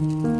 you